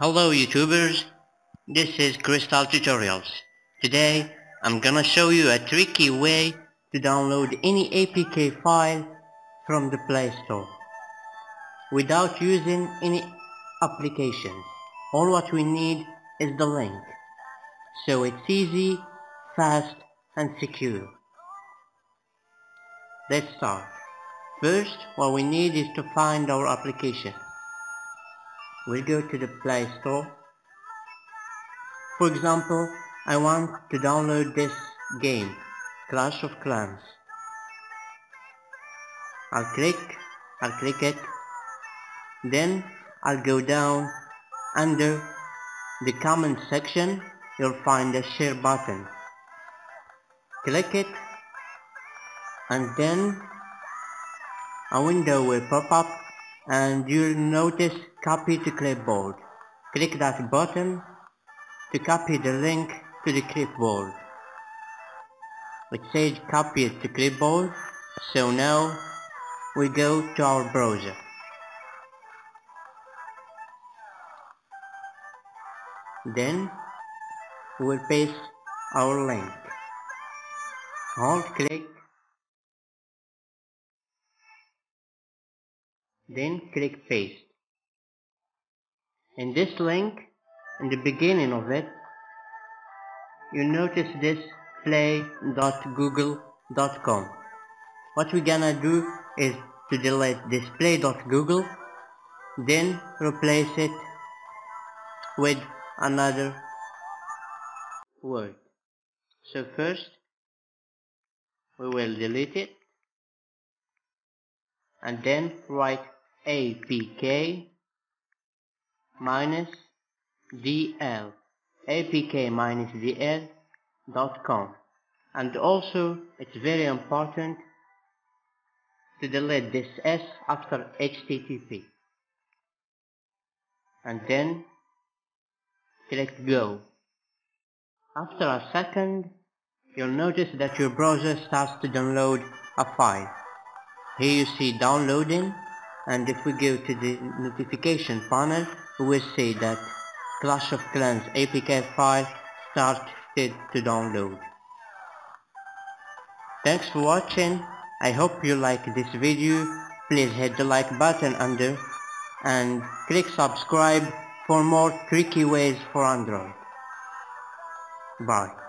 Hello YouTubers, this is Crystal Tutorials. Today I'm gonna show you a tricky way to download any APK file from the Play Store without using any applications. All what we need is the link. So it's easy, fast and secure. Let's start. First, what we need is to find our application we'll go to the Play Store. For example, I want to download this game, Clash of Clans. I'll click, I'll click it, then I'll go down under the comment section, you'll find a share button. Click it, and then a window will pop up and you'll notice copy to clipboard. Click that button to copy the link to the clipboard. It says copy it to clipboard, so now we go to our browser. Then we'll paste our link. Hold click then click paste. In this link, in the beginning of it, you notice this play.google.com. What we're gonna do is to delete this play.google, then replace it with another word. So first, we will delete it and then write apk minus dl apk minus dl dot com. And also it's very important to delete this s after http and then click go. After a second you'll notice that your browser starts to download a file. Here you see downloading and if we go to the notification panel we will see that Clash of Clans APK file started to download. Thanks for watching. I hope you like this video. Please hit the like button under and click subscribe for more tricky ways for Android. Bye.